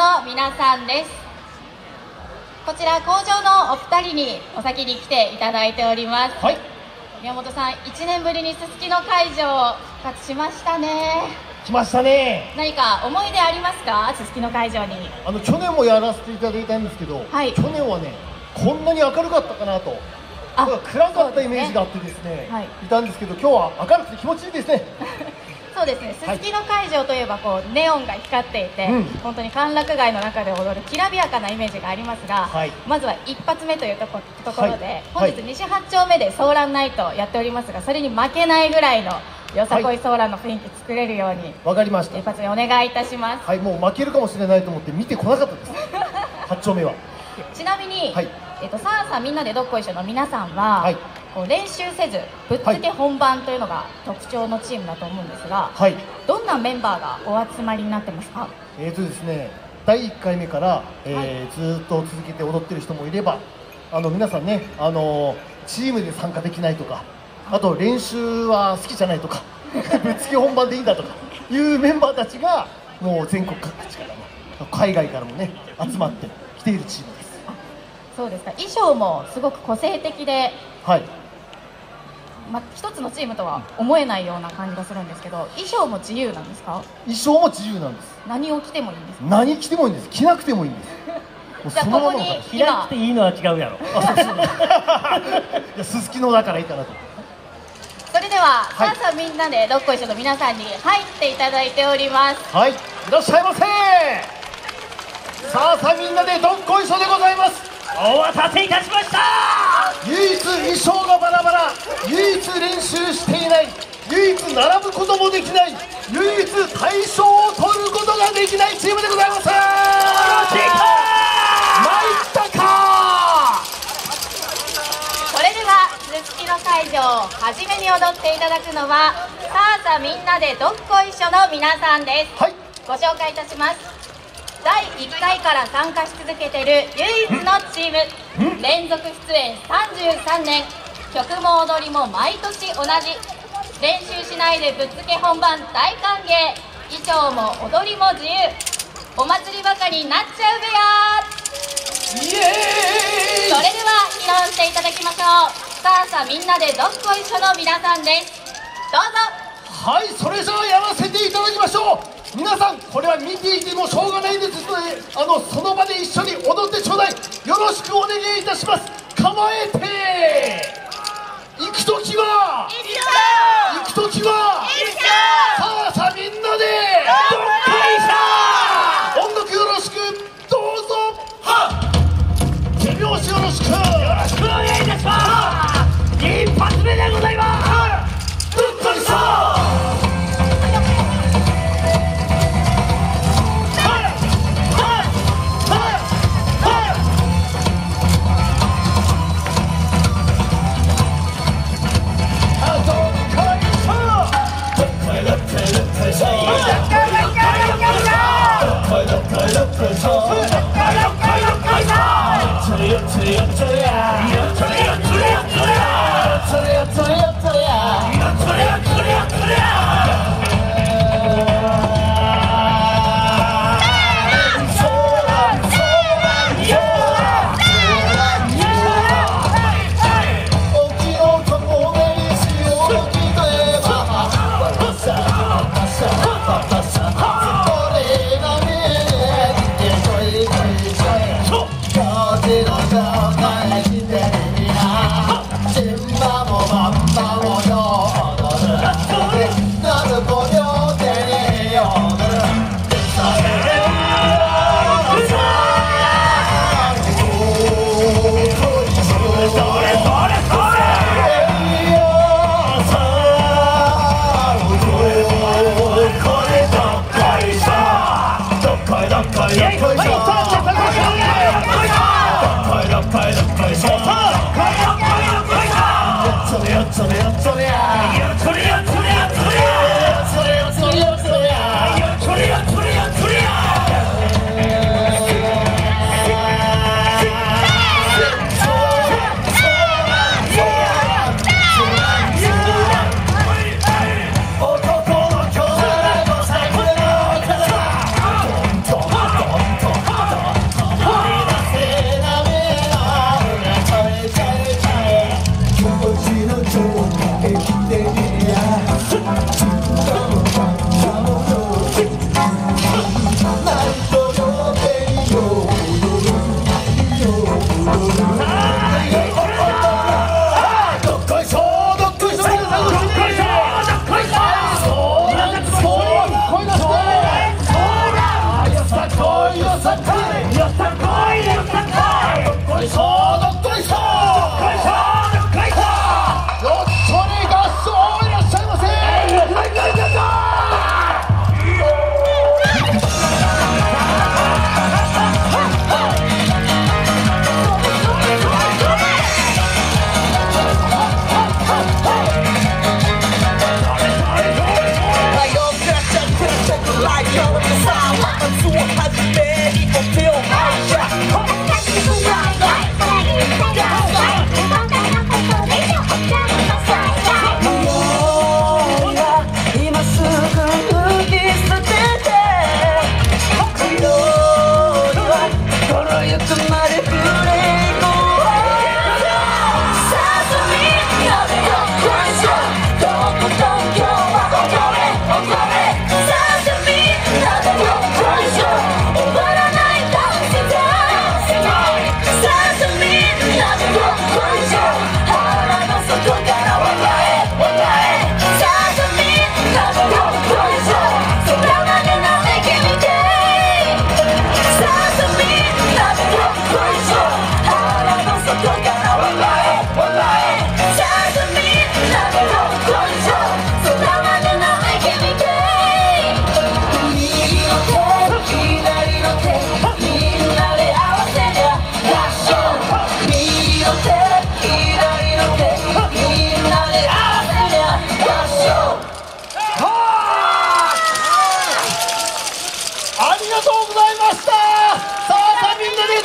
の皆さんです。こちら工場のお二人にお先に来ていただいております。はい。宮本さん1年ぶりにすすきの会場復活しましたね。来ましたね。何か思い出ありますか？すすきの会場に。あの去年もやらせていただいたんですけど、はい。去年はねこんなに明るかったかなと。暗かったイメージがあってですね。はい。いたんですけど今日は明るくて気持ちいいですね そうですね。すはい。すきの会場といえばこうネオンが光っていて、うん。本当に歓楽街の中で踊るきらびやかなイメージがありますが、はい。まずは一発目というとこところで、はい。本日はい。西八丁目でソーランナイトやっておりますがそれに負けないぐらいのよさこいソーランの雰囲気作れるように、わかりました。一発目お願いいたします。はいもう負けるかもしれないと思って見てこなかったです。八丁目は。ちなみに、はい。えっと、さあさあみんなでどっこいしょの皆さんは、はいこう練習せずぶっつけ本番というのが特徴のチームだと思うんですが、はい。どんなメンバーがお集まりになってますか？えーとですね第1回目から、えーずーっと続けて踊ってる人もいればあの皆さんねあのチームで参加できないとかあと練習は好きじゃないとか ぶっつけ本番でいいんだとかいうメンバーたちがもう全国各地からね海外からもね集まってきているチームです。そうですか。衣装もすごく個性的で、はいま、一つのチームとは思えないような感じがするんですけど衣装も自由なんですか？衣装も自由なんです。何を着てもいいんですか？何着てもいいんです。着なくてもいいんです。じゃあそのままここにの開くていいのは違うやろ。あそうそういやすすきのだからいいかなと。それでは、はい。さあさあみんなでどっこいしょの皆さんに入っていただいております。はい、いらっしゃいませ。さあさあみんなでどっこいしょでございます。お待たせいたしました。唯一衣装していない、唯一並ぶこともできない、唯一大賞を取ることができないチームでございます。参ったか。それではすすきの会場初めに踊っていただくのはさあさあみんなでどっこいしょの皆さんですはい、ご紹介いたします第1回から参加し続けている唯一のチーム連続出演33年曲も踊りも毎年同じ練習しないでぶっつけ本番大歓迎衣装も踊りも自由お祭りばかりになっちゃうべやイエーイ。それでは披露していただきましょうさあさあみんなでどっこいしょの皆さんですどうぞはい、それじゃあやらせていただきましょう。皆さん、これは見ていてもしょうがないですので、あのその場で一緒に踊ってちょうだい。よろしくお願いいたします。構えて。行くときは。行くときは。さあさあみんなで。the.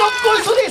あり